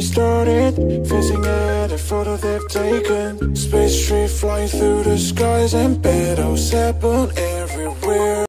started Facing at a photo they've taken Space tree flying through the skies And battles air.